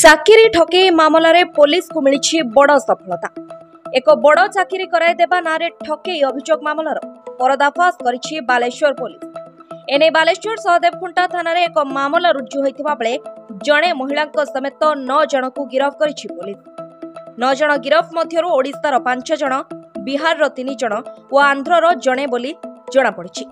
ଚାକିରି ଠକେଇ ମାମଲାରେ ପୋଲିସକୁ ମିଳିଛି ବଡ଼ ସଫଳତା ଏକ ବଡ଼ ଚାକିରି କରାଇଦେବା ନାଁରେ ଠକେଇ ଅଭିଯୋଗ ମାମଲାର ପରଦାଫାସ କରିଛି ବାଲେଶ୍ୱର ପୋଲିସ ଏନେଇ ବାଲେଶ୍ୱର ସହଦେବଖୁଣ୍ଟା ଥାନାରେ ଏକ ମାମଲା ରୁଜୁ ହୋଇଥିବା ବେଳେ ଜଣେ ମହିଳାଙ୍କ ସମେତ ନଅ ଜଣଙ୍କୁ ଗିରଫ କରିଛି ପୋଲିସ ନଅ ଜଣ ଗିରଫ ମଧ୍ୟରୁ ଓଡ଼ିଶାର ପାଞ୍ଚ ଜଣ ବିହାରର ତିନି ଜଣ ଓ ଆନ୍ଧ୍ରର ଜଣେ ବୋଲି ଜଣାପଡ଼ିଛି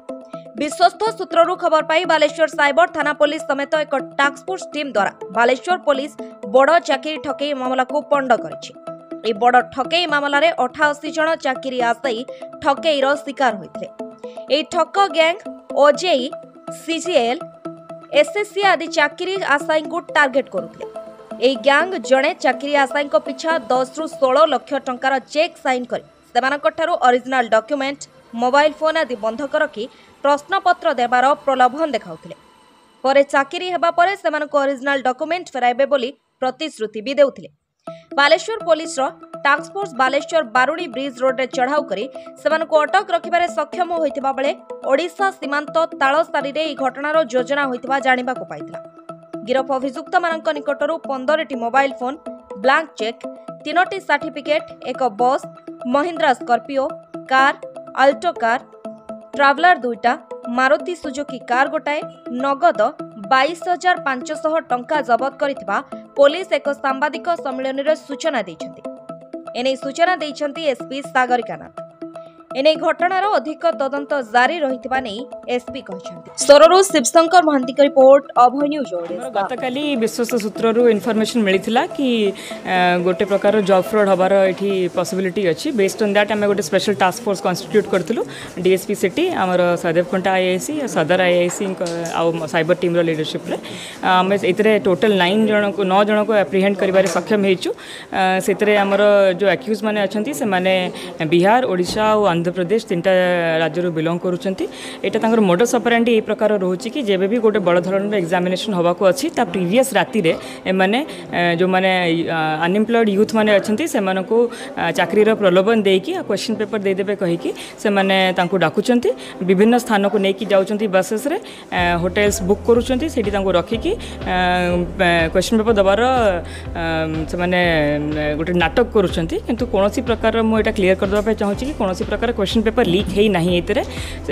ବିଶ୍ୱସ୍ତ ସୂତ୍ରରୁ ଖବର ପାଇ ବାଲେଶ୍ୱର ସାଇବର ଥାନା ପୋଲିସ ସମେତ ଏକ ଟାସ୍କଫୋର୍ସ ଟିମ୍ ଦ୍ୱାରା ବାଲେଶ୍ୱର ପୋଲିସ ବଡ଼ ଚାକିରି ଠକେଇ ମାମଲାକୁ ପଣ୍ଡ କରିଛି ଏହି ବଡ଼ ଠକେଇ ମାମଲାରେ ଅଠାଅଶୀ ଜଣ ଚାକିରି ଆଶାୟୀ ଠକେଇର ଶିକାର ହୋଇଥିଲେ ଏହି ଠକ ଗ୍ୟାଙ୍ଗ ଓଜେଇ ସିଜିଏଲ୍ ଏସ୍ଏସ୍ସି ଆଦି ଚାକିରି ଆଶାୟୀଙ୍କୁ ଟାର୍ଗେଟ୍ କରୁଥିଲେ ଏହି ଗ୍ୟାଙ୍ଗ ଜଣେ ଚାକିରି ଆଶାୟୀଙ୍କ ପିଛା ଦଶରୁ ଷୋହଳ ଲକ୍ଷ ଟଙ୍କାର ଚେକ୍ ସାଇନ୍ କରି ସେମାନଙ୍କଠାରୁ ଅରିଜିନାଲ ଡକ୍ୟୁମେଣ୍ଟ ମୋବାଇଲ ଫୋନ୍ ଆଦି ବନ୍ଧକ ରଖି ପ୍ରଶ୍ନପତ୍ର ଦେବାର ପ୍ରଲୋଭନ ଦେଖାଉଥିଲେ ପରେ ଚାକିରି ହେବା ପରେ ସେମାନଙ୍କୁ ଅରିଜିନାଲ ଡକୁମେଣ୍ଟ ଫେରାଇବେ ବୋଲି ପ୍ରତିଶ୍ରୁତି ବି ଦେଉଥିଲେ ବାଲେଶ୍ୱର ପୋଲିସର task force Balasore Baruni bridge ରୋଡ୍ରେ ଚଢ଼ାଉ କରି ସେମାନଙ୍କୁ ଅଟକ ରଖିବାରେ ସକ୍ଷମ ହୋଇଥିବା ବେଳେ ଓଡ଼ିଶା ସୀମାନ୍ତ ତାଳସାରୀରେ ଏହି ଘଟଣାର ଯୋଜନା ହୋଇଥିବା ଜାଣିବାକୁ ପାଇଥିଲା ଗିରଫ ଅଭିଯୁକ୍ତମାନଙ୍କ ନିକଟରୁ ପନ୍ଦରଟି ମୋବାଇଲ ଫୋନ୍ ବ୍ଲାଙ୍କ ଚେକ୍ ତିନୋଟି ସାର୍ଟିଫିକେଟ୍ ଏକ bus Mahindra Scorpio car Alto car Traveller ଦୁଇଟା ମାରୁତି ସୁଜୁକି କାର୍ ଗୋଟାଏ ନଗଦ ବାଇଶ ହଜାର ପାଞ୍ଚଶହ ଟଙ୍କା ଜବତ କରିଥିବା ପୋଲିସ ଏକ ସାମ୍ବାଦିକ ସମ୍ମିଳନୀରେ ସୂଚନା ଦେଇଛନ୍ତି ଏନେଇ ସୂଚନା ଦେଇଛନ୍ତି ଏସ୍ପି ସାଗରିକାନାଥ एने घटनार अधिक तदंत जारी रही एसपी कहते स्तर शिवशंकर महां रिपोर्ट गत काली विश्वास सूत्र इनफर्मेशन मिलता कि गोटे प्रकार जब फ्रड हबार ये पसबिलिटी अच्छी बेस्ड अन् दैट आम गोटे स्पेशल टास्क फोर्स कन्स्टिट्यूट करूँ डीएसपी सिटी आम सहदेव खुंटा आईआईसी सदर आईआईसी आउ सबर टीम्र लिडरशिप आम ए टोटाल नाइन जन नौ जन को एप्रिहेड कर सक्षम होमर जो आक्यूज मैंने अच्छा से मैंने ओडा ଆନ୍ଧ୍ରପ୍ରଦେଶ ତିନିଟା ରାଜ୍ୟରୁ ବିଲଙ୍ଗ କରୁଛନ୍ତି ଏଇଟା ତାଙ୍କର ମୋଡସ୍ ଅପରାଣ୍ଡି ଏହି ପ୍ରକାର ରହୁଛି କି ଯେବେ ବି ଗୋଟେ ବଡ଼ ଧରଣର ଏକ୍ଜାମିନେସନ୍ ହେବାକୁ ଅଛି ତା ପ୍ରିଭିୟସ୍ ରାତିରେ ଏମାନେ ଯେଉଁମାନେ ଅନଏମ୍ପ୍ଲଏଡ୍ ୟୁଥ୍ ମାନେ ଅଛନ୍ତି ସେମାନଙ୍କୁ ଚାକିରିର ପ୍ରଲୋଭନ ଦେଇକି କ୍ୱେଶ୍ଚନ୍ ପେପର ଦେଇଦେବେ କହିକି ସେମାନେ ତାଙ୍କୁ ଡାକୁଛନ୍ତି ବିଭିନ୍ନ ସ୍ଥାନକୁ ନେଇକି ଯାଉଛନ୍ତି ବସେସ୍ରେ ହୋଟେଲ୍ସ ବୁକ୍ କରୁଛନ୍ତି ସେଠି ତାଙ୍କୁ ରଖିକି କ୍ୱେଶ୍ଚନ୍ ପେପର ଦେବାର ସେମାନେ ଗୋଟେ ନାଟକ କରୁଛନ୍ତି କିନ୍ତୁ କୌଣସି ପ୍ରକାର ମୁଁ ଏଇଟା କ୍ଲିଅର୍ କରିଦେବା ପାଇଁ ଚାହୁଁଛି କି କୌଣସି ପ୍ରକାର क्वेश्चन पेपर लिक् होई ନାହିଁ ଏଥିରେ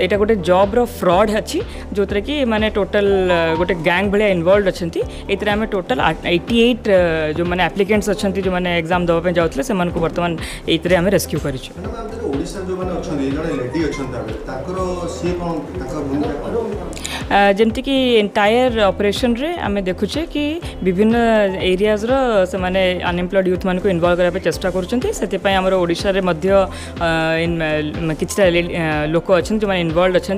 ଏଇଟା ଗୋଟେ ଜବ୍ର ଫ୍ରଡ଼୍ ଅଛି ଯେଉଁଥିରେ କି ମାନେ ଟୋଟାଲ ଗୋଟେ ଗ୍ୟାଙ୍ଗ ଭଳିଆ ଇନଭଲ୍ଭ ଅଛନ୍ତି ଏଥିରେ ଆମେ ଟୋଟାଲ ଏଇଟି ଏଇଟ୍ ଯେଉଁମାନେ ଆପ୍ଲିକେଣ୍ଟସ୍ ଅଛନ୍ତି ଯେଉଁମାନେ ଏକ୍ଜାମ୍ ଦେବା ପାଇଁ ଯାଉଥିଲେ ସେମାନଙ୍କୁ ବର୍ତ୍ତମାନ ଏଇଥିରେ ଆମେ ରେସ୍କ୍ୟୁ କରିଛୁ ଯେମିତିକି ଏଣ୍ଟାୟର ଅପରେସନ୍ରେ ଆମେ ଦେଖୁଛେ କି ବିଭିନ୍ନ ଏରିଆଜ୍ର ସେମାନେ ଅନଏମ୍ପ୍ଲଏଡ୍ ୟୁଥ୍ ମାନଙ୍କୁ ଇନଭଲ୍ଭ କରିବା ପାଇଁ ଚେଷ୍ଟା କରୁଛନ୍ତି ସେଥିପାଇଁ ଆମର ଓଡ଼ିଶାରେ ମଧ୍ୟ কিন্তু কিছ ল লোক আছেন যে ইনভল্ট আছেন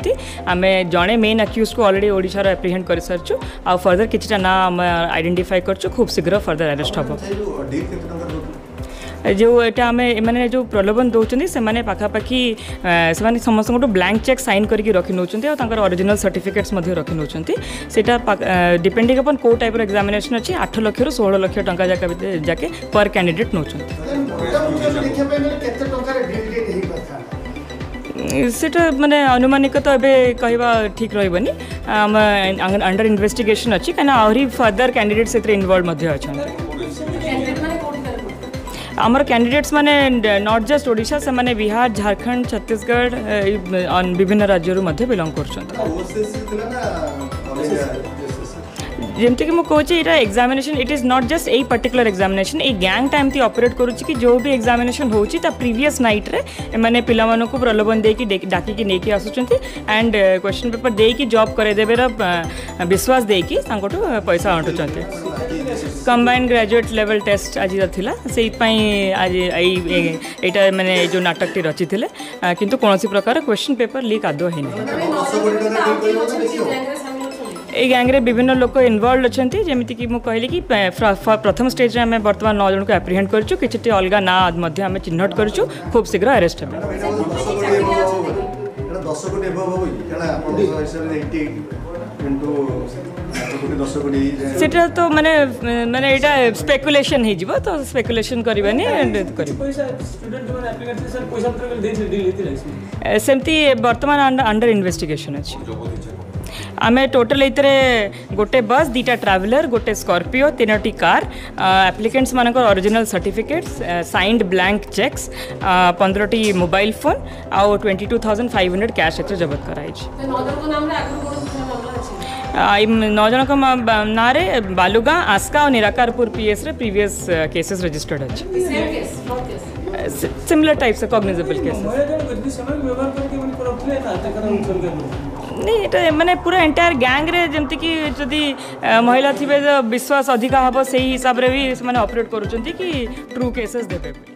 আমি জણે মেইন অ্যাকিউজ কো অলরেডি ওড়িশা রে প্রেজেন্ট করি সরচু আর ফারদার কিছ টা নাম আইডেন্টিফাই করছো খুব শিগ্ৰে ফারদার ইনভেস্ট করব যে ও এটা আমি মানে যে প্রলোভন দওচনি সে মানে পাখা পাখি সে মানে সমস্যাটো ব্ল্যাঙ্ক চেক সাইন কৰি ৰখি নউচନ୍ତି আৰু তাকৰ অরিজিনাল সার্টিফিকেটছৰ মদ্ধে ৰখি নউচନ୍ତି সেটা ডিপেন্ডিং আপন কো টাইপৰ এক্সামিনেচন আছে 8 লাখৰ 16 লাখ টকা যা কাৰিতে যাকে per candidate নউচନ୍ତି मैंने माने तो ये कहबा ठीक रही हम अंडर इनभेटिगेसन अच्छी कना आउरी फर्दर कैंडिडेट से इन्वॉल्व मध्ये आमर कैंडिडेट्स मैंने नट जस्ट ओडिशा से माने बिहार झारखंड छत्तीसगढ़ विभिन्न राज्य मध्ये बिलोंग ଯେମିତିକି ମୁଁ କହୁଛି ଏଇଟା examination it is not just ଏଇ ପାର୍ଟିକୁଲାର ଏକ୍ଜାମିନେସନ୍ ଏଇ ଗ୍ୟାଙ୍ଗଟା ଏମିତି ଅପରେଟ୍ କରୁଛି କି ଯେଉଁ ବି ଏକ୍ଜାମିନେସନ୍ ହେଉଛି ତା ପ୍ରିଭିୟସ୍ ନାଇଟ୍ରେ ଏମାନେ ପିଲାମାନଙ୍କୁ ପ୍ରଲୋଭନ ଦେଇକି ଡାକିକି ନେଇକି ଆସୁଛନ୍ତି ଆଣ୍ଡ କ୍ୱେଶ୍ଚନ୍ ପେପର୍ ଦେଇକି ଜବ୍ କରାଇଦେବାର ବିଶ୍ୱାସ ଦେଇକି ତାଙ୍କଠୁ ପଇସା ଅଣ୍ଟୁଛନ୍ତି କମ୍ବାଇନ୍ ଗ୍ରାଜୁଏଟ୍ ଲେଭେଲ୍ ଟେଷ୍ଟ ଆଜିର ଥିଲା ସେଇପାଇଁ ଆଜି ଏଇ ଏଇଟା ମାନେ ଯେଉଁ ନାଟକଟି ରଚିଥିଲେ କିନ୍ତୁ କୌଣସି ପ୍ରକାର କ୍ୱେଶ୍ଚନ୍ ପେପର୍ ଲିକ୍ ଆଦୌ ହେଇନି এই ଗ୍ୟାଙ୍ଗରେ ବିଭିନ୍ନ ଲୋକ ଇନଭଲ୍ଭ ଅଛନ୍ତି ଯେମିତିକି ମୁଁ କହିଲି କି ପ୍ରଥମ ଷ୍ଟେଜ୍ରେ ଆମେ ବର୍ତ୍ତମାନ ନଅ ଜଣଙ୍କୁ ଆପ୍ରିହେଣ୍ଡ କରିଛୁ କିଛିଟି ଅଲଗା ନାଁ ମଧ୍ୟ ଆମେ ଚିହ୍ନଟ କରିଛୁ ଖୁବ୍ ଶୀଘ୍ର ଆରେଷ୍ଟ ହେବେ সেটা তো মানে মানে এটা স্পেকুলেশন হয়েযিব তো স্পেকুলেশন করবানি সেমতি বর্তমান আন্ডার ইনভেস্টিগেশন আছে आम टोटाल ये गोटे बस दुटा ट्रावेलर गोटे स्कर्पिओ तीनो कार आप्लिकेट्स मानक ओरिजिनाल सर्टिफिकेट्स सैंड ब्लांक चेक्स पंद्रह मोबाइल फोन आउ twenty two thousand five hundred क्या जबत कराई नौजन जन ना बालुगा आस्का और निराकारपुर पीएस रे प्रीवियस केसेस रजिस्टर्ड अच्छे सिमिलर टाइप्स कग्निजेबल केसेस ନାଇଁ ଏଇଟା ମାନେ ପୁରା ଏଣ୍ଟାୟାର ଗ୍ୟାଙ୍ଗରେ ଯେମିତିକି ଯଦି ମହିଳା ଥିବେ ବିଶ୍ୱାସ ଅଧିକା ହେବ ସେଇ ହିସାବରେ ବି ସେମାନେ ଅପରେଟ୍ କରୁଛନ୍ତି କି ଟ୍ରୁ କେସେସ୍ ଦେବେ